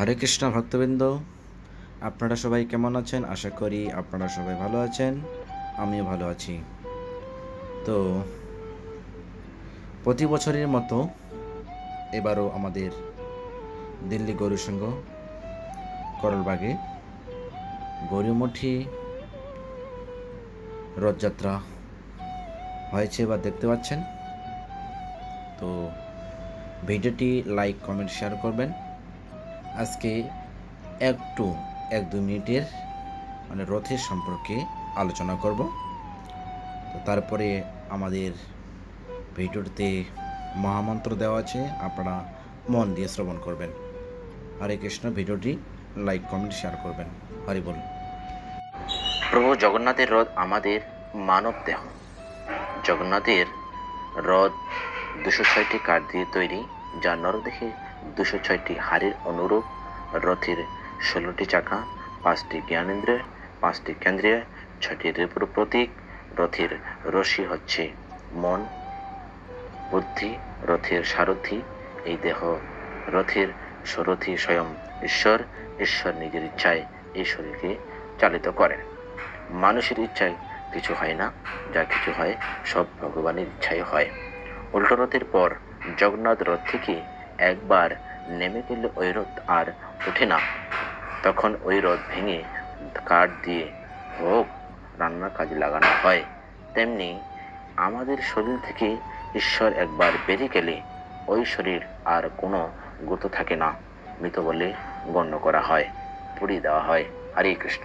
হরে কৃষ্ণ ভক্তবৃন্দ, আপনারা সবাই কেমন আছেন? আশা করি আপনারা সবাই ভালো আছেন, আমিও ভালো আছি। তো, প্রতি বছরের মতো এবারও আমাদের দিল্লি গৌরী সংঘ, করলবাগে গৌরীমঠি রথযাত্রা হয়েছে বা দেখতে পাচ্ছেন। তো, ভিডিওটি লাইক, কমেন্ট শেয়ার করবেন। আজকে একটু এক দু মিনিটের মানে রথের সম্পর্কে আলোচনা করব। তো তারপরে আমাদের ভিডিওটিতে মহামন্ত্র দেওয়া আছে, আপনারা মন দিয়ে শ্রবণ করবেন। হরে কৃষ্ণ, ভিডিওটি লাইক, কমেন্ট, শেয়ার করবেন। হরি বল। প্রভু, জগন্নাথের রথ আমাদের মানব দেহ। জগন্নাথের রথ দুশো ছয়টি কাঠ দিয়ে তৈরি, যা নরদেহে দুশো ছয়টি হাড়ের অনুরূপ রথের ষোলোটি চাকা, পাঁচটি জ্ঞানেন্দ্রিয় পাঁচটি কেন্দ্রীয়, ছয়টি রিপুর প্রতীক, রথের রশি হচ্ছে মন, বুদ্ধি, রথের সারথি, এই দেহ রথের সারথি স্বয়ং ঈশ্বর ঈশ্বর নিজের ইচ্ছায় এই শরীরকে চালিত করেন মানুষের ইচ্ছায় কিছু হয় না, যা কিছু হয় সব ভগবানের ইচ্ছায় হয়। উল্টো রথের পর জগন্নাথ রথ থেকে একবার নেমে গেলে ওই রথ আর ওঠে না। তখন ওই রথ ভেঙে কাঠ দিয়ে হোক রান্নার কাজে লাগানো হয়। তেমনি আমাদের শরীর থেকে ঈশ্বর একবার বেরিয়ে গেলে ওই শরীর আর কোনো গুরুত্ব থাকে না, মৃত বলে গণ্য করা হয় পুড়িয়ে দেওয়া হয়। হরে কৃষ্ণ।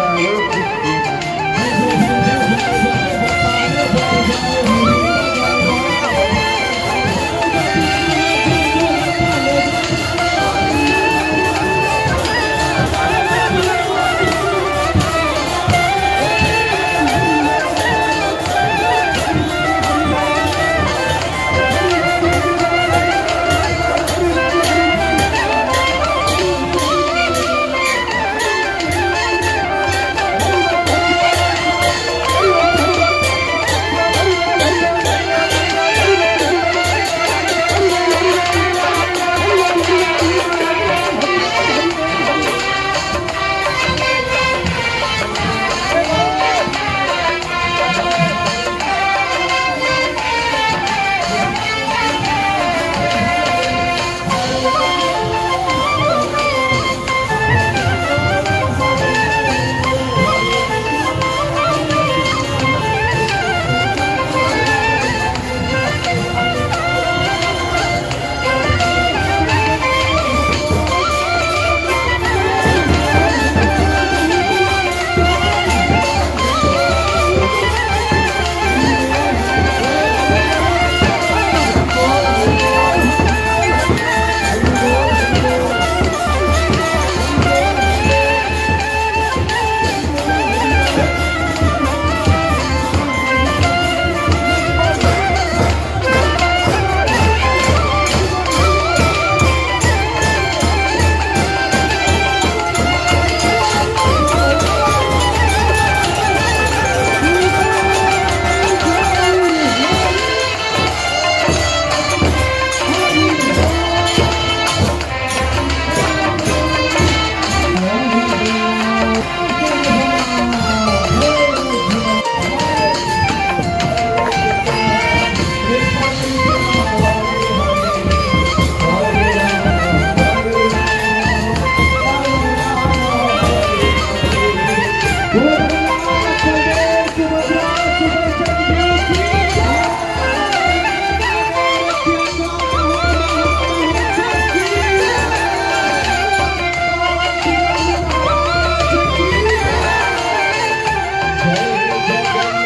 Yeah.